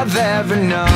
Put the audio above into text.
I have ever known.